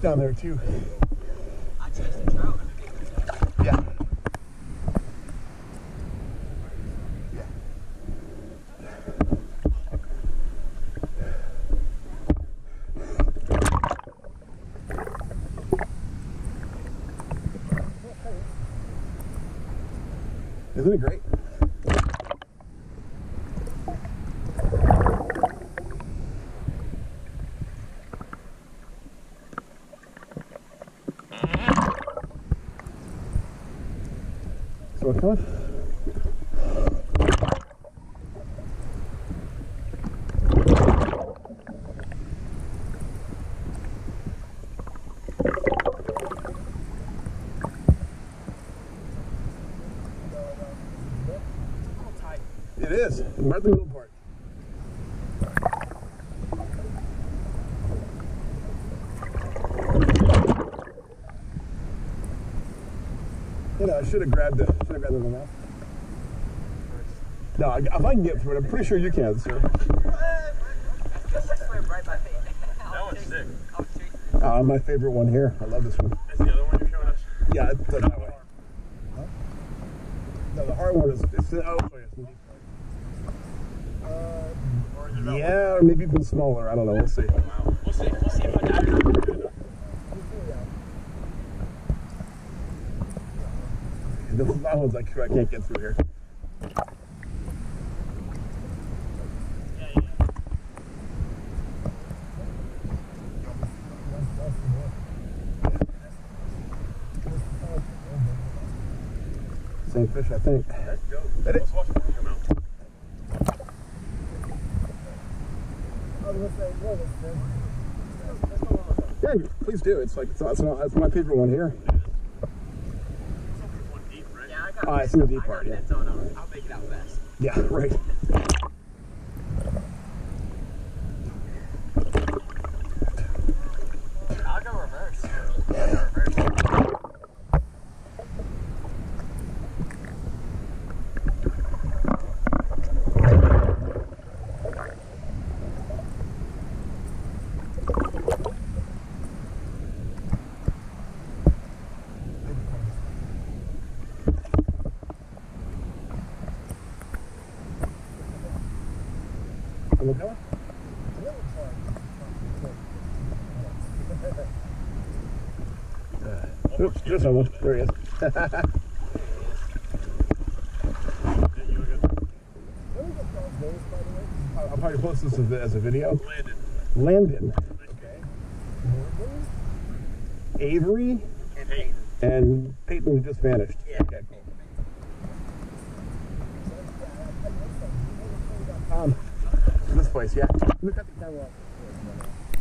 down there too. Yeah. Isn't it great? So we're coming? Tight. It is. Right the middle part. I should have grabbed it. Should have grabbed it in the mouth. No, I- if I can get through it, I'm pretty sure you can, sir. Just swam right by me. That one's sick. I was. Uh, my favorite one here. I love this one. That's the other one you're showing us? Yeah, it's uh, that way. No, the hard one is. It's, oh, sorry, it's in deep Or is it part. about- Yeah, or maybe even smaller. I don't know. We'll see. Wow. We'll see. We'll see if I dive The that one's like, I can't get through here. Same fish, I think. Let's watch one come. Yeah, please do. It's like it's, it's, it's my favorite one here. Deep, right? Yeah, I got it's in the deep part, yeah. I'll, I'll make it out best. Yeah, right. Going? Oops, there's someone. There he is. Yeah, you were good. I'll probably post this as a, video. Landed. Landon. Avery And Payton. and Payton just vanished. Yeah. Okay, cool. poesía. Nunca.